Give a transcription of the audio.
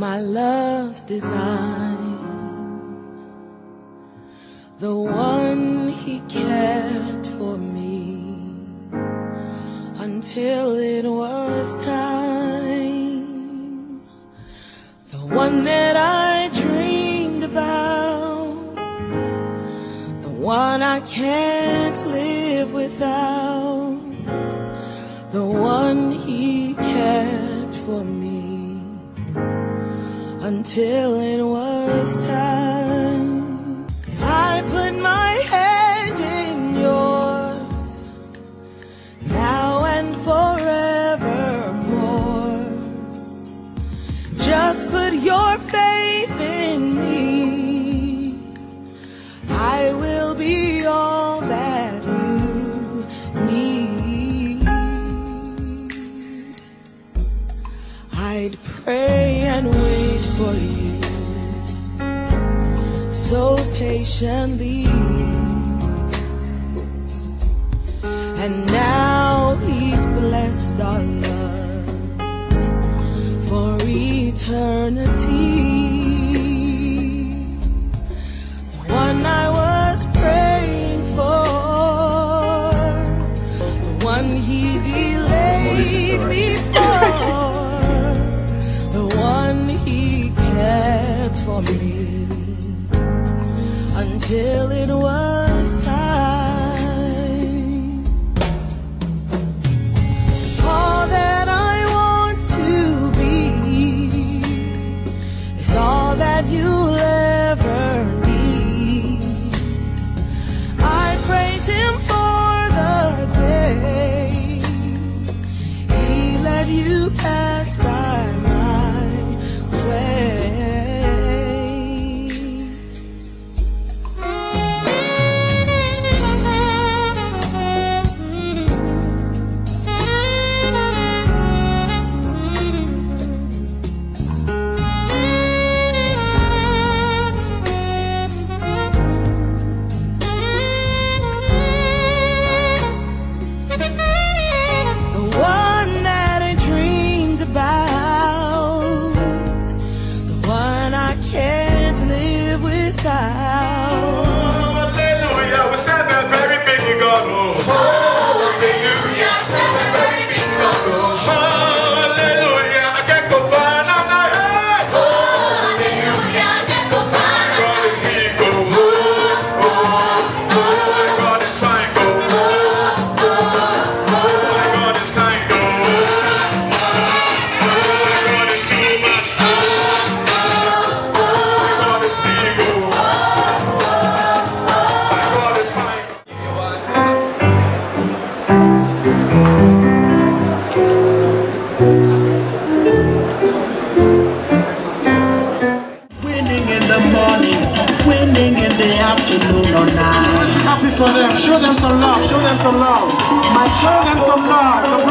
was design. The one he kept for me until it was time. The one that I dreamed about. The one I can't live without. The one he until it was time. I put my hand in yours now and forevermore. Just put your faith in me. For you so patiently. And now he's blessed our love for eternity. The one I was praying for, the one he delayed me for, for me. Until it afternoon or night. Happy for them. Show them some love. Show them some love. My Show them some love.